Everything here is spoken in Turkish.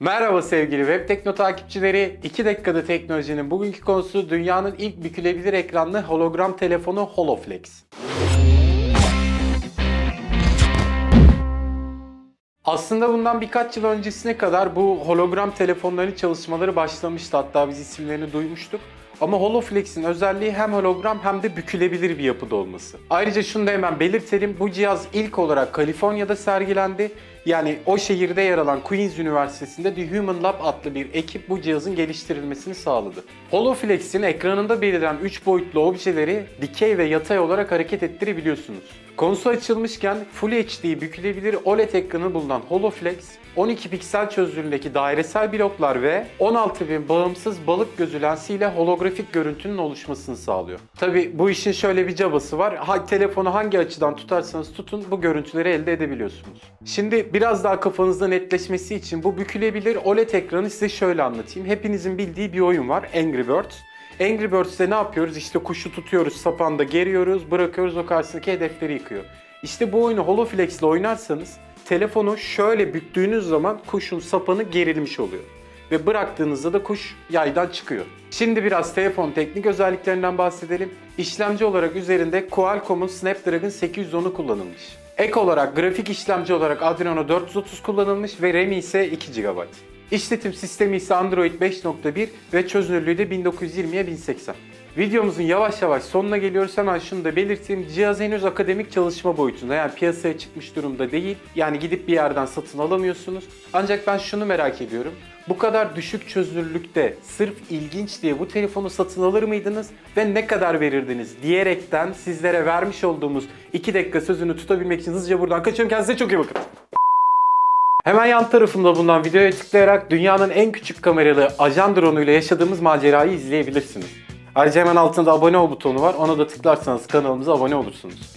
Merhaba sevgili Web takipçileri. 2 dakikada teknolojinin bugünkü konusu dünyanın ilk bükülebilir ekranlı hologram telefonu HoloFlex. Aslında bundan birkaç yıl öncesine kadar bu hologram telefonların çalışmaları başlamıştı. Hatta biz isimlerini duymuştuk. Ama HoloFlex'in özelliği hem hologram hem de bükülebilir bir yapıda olması. Ayrıca şunu da hemen belirtelim. Bu cihaz ilk olarak Kaliforniya'da sergilendi. Yani o şehirde yer alan Queen's Üniversitesi'nde The Human Lab adlı bir ekip bu cihazın geliştirilmesini sağladı. HoloFlex'in ekranında belirlen 3 boyutlu objeleri dikey ve yatay olarak hareket ettirebiliyorsunuz. Konusu açılmışken Full HD bükülebilir OLED ekranı bulunan HoloFlex, 12 piksel çözünürlüğündeki dairesel bloklar ve 16.000 bağımsız balık gözü lensiyle holografik görüntünün oluşmasını sağlıyor. Tabi bu işin şöyle bir cabası var. Ha, telefonu hangi açıdan tutarsanız tutun bu görüntüleri elde edebiliyorsunuz. Şimdi biraz daha kafanızda netleşmesi için bu bükülebilir OLED ekranı size şöyle anlatayım. Hepinizin bildiği bir oyun var Angry Birds. Angry Birds'te ne yapıyoruz? İşte kuşu tutuyoruz, sapanda geriyoruz, bırakıyoruz o karşısındaki hedefleri yıkıyor. İşte bu oyunu HoloFlex ile oynarsanız telefonu şöyle büktüğünüz zaman kuşun sapanı gerilmiş oluyor. Ve bıraktığınızda da kuş yaydan çıkıyor. Şimdi biraz telefon teknik özelliklerinden bahsedelim. İşlemci olarak üzerinde Qualcomm'un Snapdragon 810'u kullanılmış. Ek olarak grafik işlemci olarak Adreno 430 kullanılmış ve RAM'i ise 2 GB. İşletim sistemi ise Android 5.1 ve çözünürlüğü de 1920'ye 1080. Videomuzun yavaş yavaş sonuna geliyoruz. Hemen şunu da belirteyim. Cihaz henüz akademik çalışma boyutunda. Yani piyasaya çıkmış durumda değil. Yani gidip bir yerden satın alamıyorsunuz. Ancak ben şunu merak ediyorum. Bu kadar düşük çözünürlükte sırf ilginç diye bu telefonu satın alır mıydınız ve ne kadar verirdiniz diyerekten sizlere vermiş olduğumuz 2 dakika sözünü tutabilmek için hızlıca buradan kaçıyorum. Kendinize çok iyi bakın. Hemen yan tarafımda bulunan videoya tıklayarak dünyanın en küçük kameralı ajan drone ile yaşadığımız macerayı izleyebilirsiniz. Ayrıca hemen altında abone ol butonu var. Ona da tıklarsanız kanalımıza abone olursunuz.